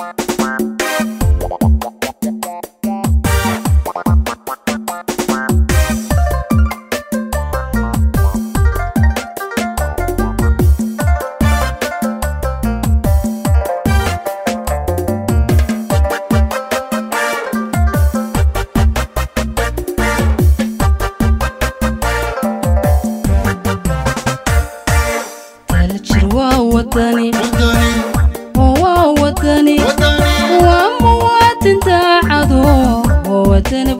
Bye.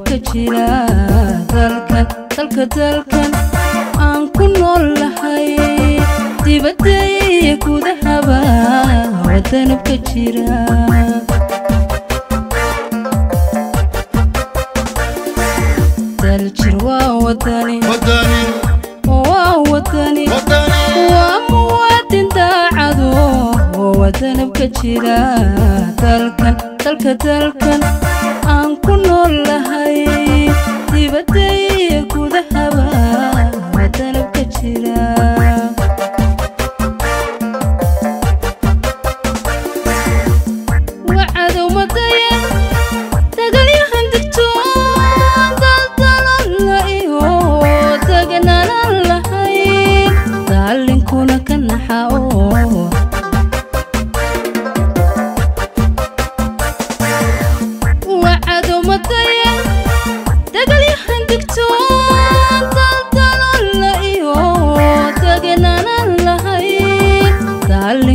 Ka jira dalkan dalka dalkan aan ku nool lahay dibadda iyo gudahaba wadanab ka jira daljir waa wadani wadani waa wadani wadani waa muwaadin daacado oo wadanab ka jira dalkan dalka dalkan aan ku nool lahay. Dibadda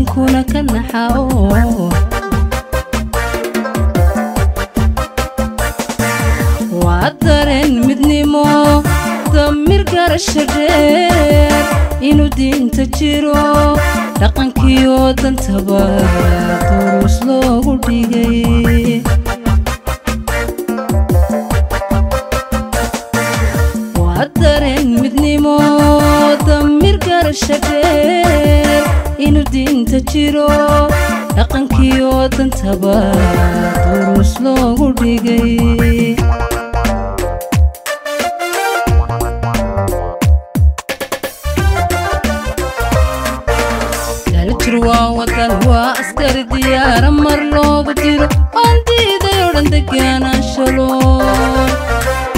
daalinkuna ka naxa oo waa dareen midnimo damir garasha dheer inuu diinta jiro dhaqankiyo dantaba duruus loogu dhigay waa dareen midnimo damir garasha dheer inuu diinta jiro dhaqankiyo dantaba duruus loogu dhigay. Waa wadan waa askari diyaara mar loogu diro waan diiday oo dhan degaanaashalo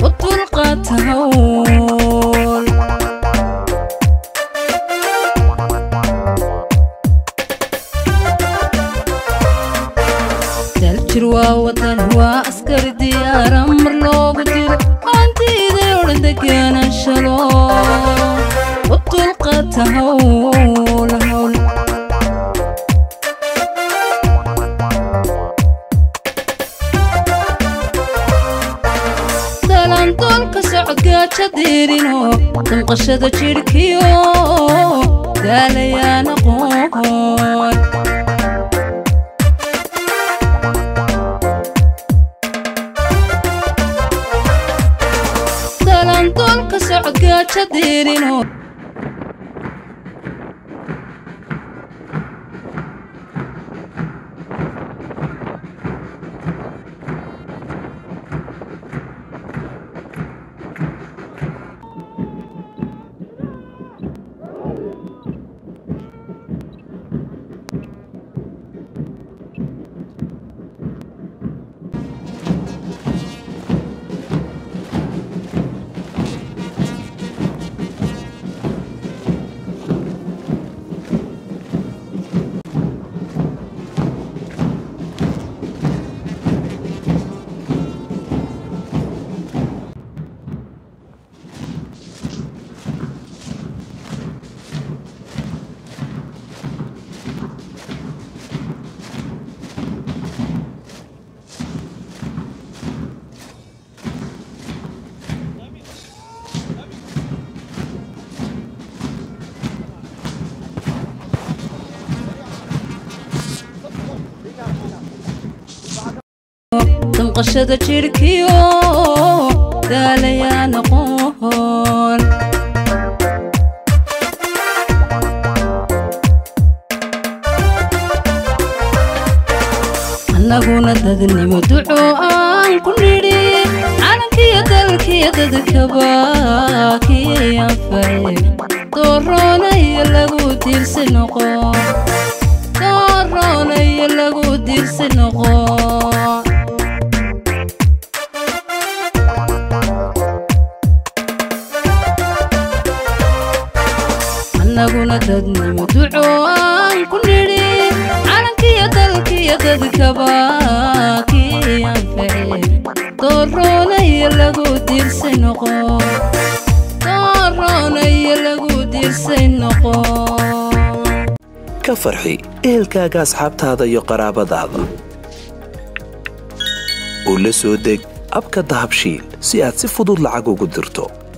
u dulqaata تر waa wadan waa askari diyaara mar loogu jiro maantiiday odhan degaanan shalo utulqata hawl hawl dalandoolka socodgaaja diirino danqashada jidhkiyo daalayaana qoon sitting home. Damqashada jidhkiyo daalayaan aqoon annaguna dadnimo duco aan ku nidhi calankiyo dalkiyo dadkaba kii anfaye dooroonayo lagu diirsi noqo dooroonayo lagu diirsi noqo annaguna dadnimo duco aan ku nidhi calankiyo dalkiyo dadkaba kii anface dooroonayo lagu diirsi noqo dooroonayo lagu diirsi noqo ka farxi ehelkaaga asxaabtaada iyo qaraabadaada u la soo deg abka dahabshiil si aad si fudud lacag ugu dirto